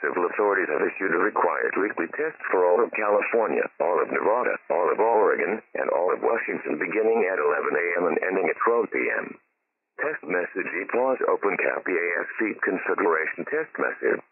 civil authorities have issued a required weekly test for all of California, all of Nevada, all of Oregon, and all of Washington beginning at 11 a.m. and ending at 12 p.m. Test message E pause open cap EASC seat configuration test message.